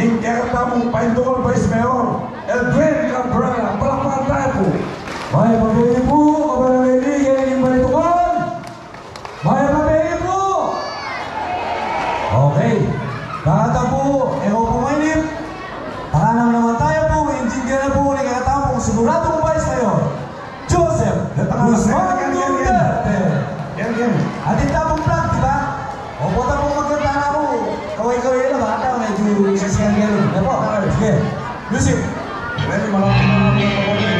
Nincartamo para entrar para esse el buen campeonato, para apartar. Vai, ibu, ini, yang ingin berhitungan. Vai, ibu. Oke, kata ego pemainip. Tanam nama tayo po, engineer na po, nagkatampong, siguradong Joseph, Guzman Duterte. Yan, yan. Atin tapong plug, di ba? O, punta po magkanta na po. you just hand me a little. Never, I'm ready. Music. Let me know.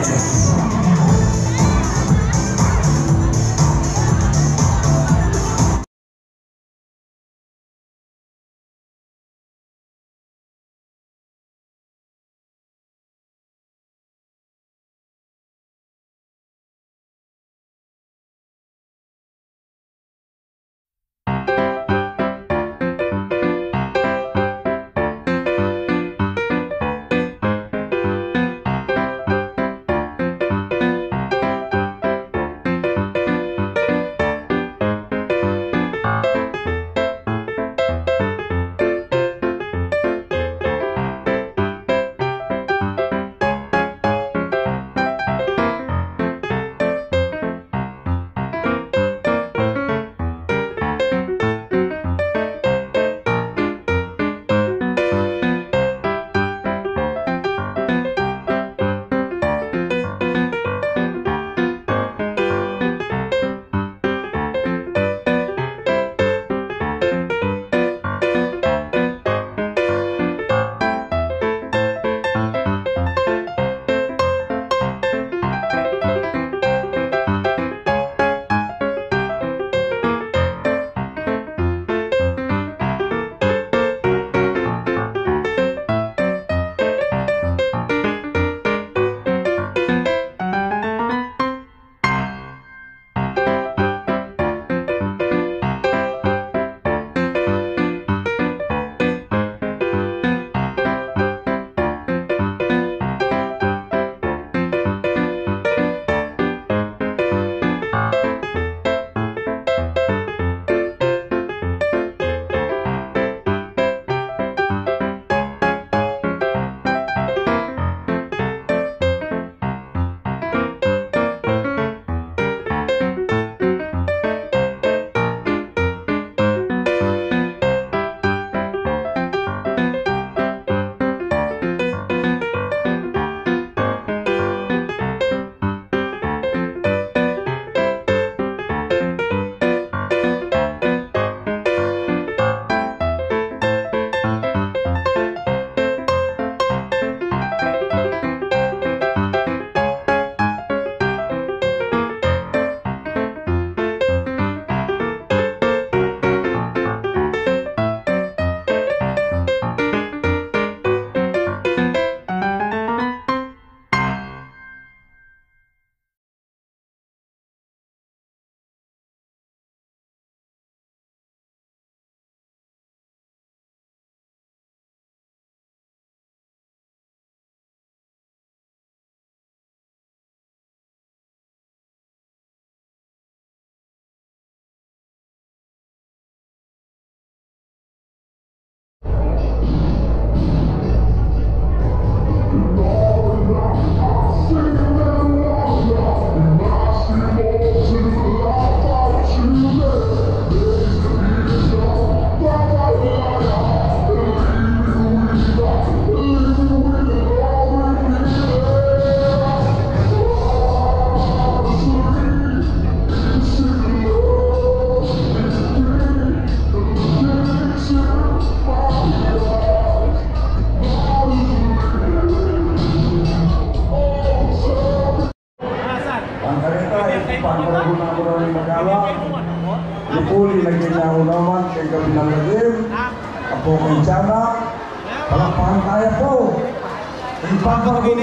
Digest.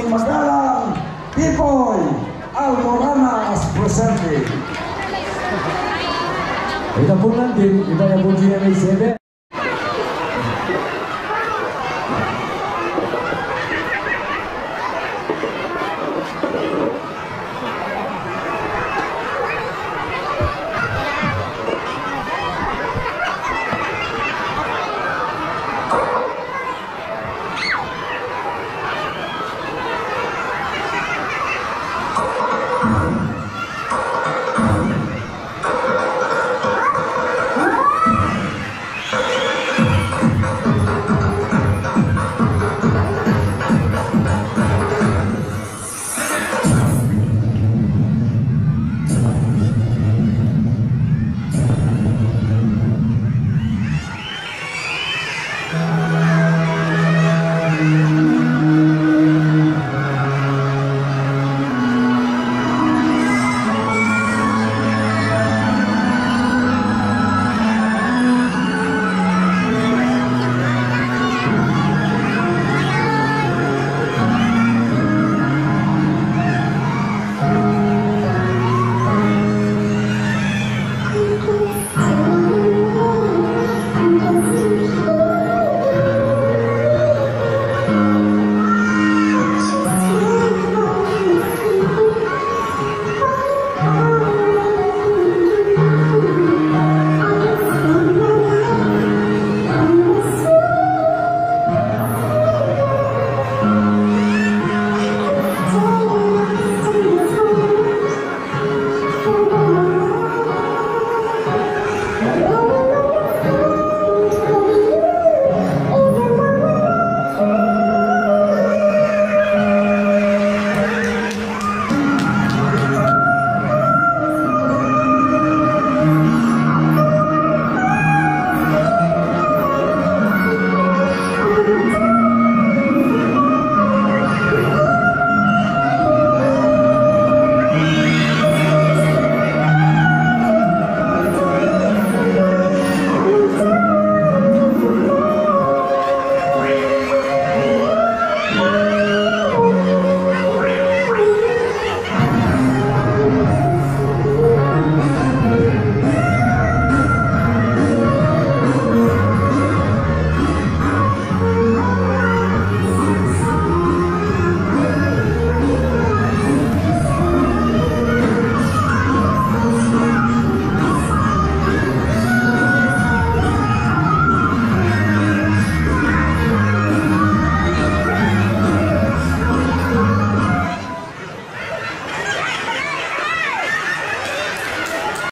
Magalang. Almoranas. Kita pun nanti, kita yang puji